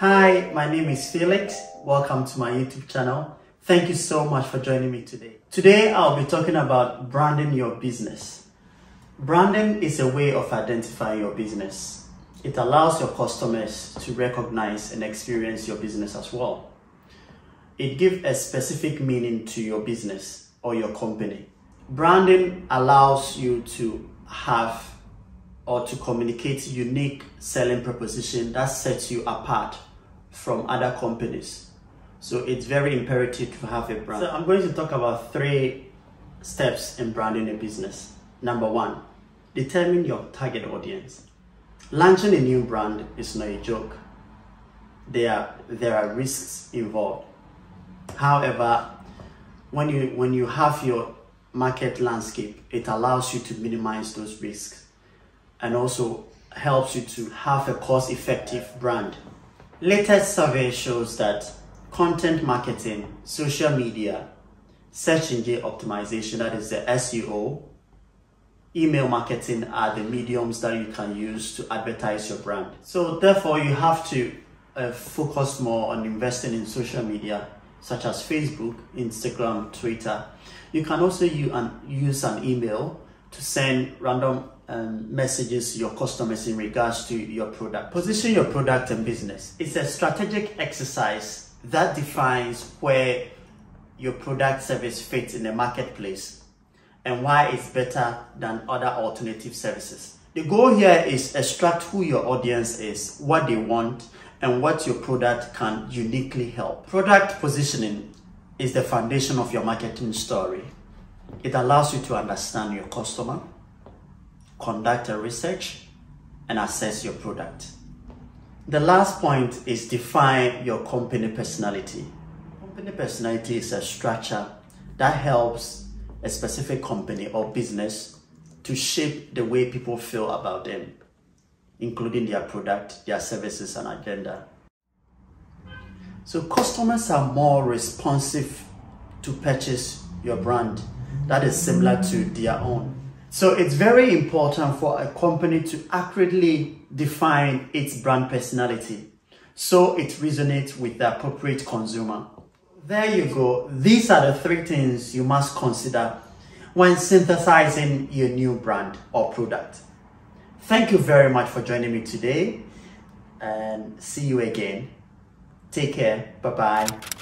Hi, my name is Felix. Welcome to my YouTube channel. Thank you so much for joining me today. Today, I'll be talking about branding your business. Branding is a way of identifying your business. It allows your customers to recognize and experience your business as well. It gives a specific meaning to your business or your company. Branding allows you to have or to communicate unique selling proposition that sets you apart from other companies. So it's very imperative to have a brand. So I'm going to talk about three steps in branding a business. Number one, determine your target audience. Launching a new brand is not a joke. There are, there are risks involved. However, when you, when you have your market landscape, it allows you to minimize those risks and also helps you to have a cost effective brand. Latest survey shows that content marketing, social media, search engine optimization, that is the SEO, email marketing are the mediums that you can use to advertise your brand. So therefore you have to uh, focus more on investing in social media such as Facebook, Instagram, Twitter. You can also use an, use an email to send random um, messages to your customers in regards to your product. Position your product and business. It's a strategic exercise that defines where your product service fits in the marketplace and why it's better than other alternative services. The goal here is extract who your audience is, what they want, and what your product can uniquely help. Product positioning is the foundation of your marketing story. It allows you to understand your customer, conduct a research, and assess your product. The last point is define your company personality. Company personality is a structure that helps a specific company or business to shape the way people feel about them, including their product, their services, and agenda. So customers are more responsive to purchase your brand that is similar to their own. So it's very important for a company to accurately define its brand personality so it resonates with the appropriate consumer. There you go. These are the three things you must consider when synthesizing your new brand or product. Thank you very much for joining me today and see you again. Take care. Bye bye.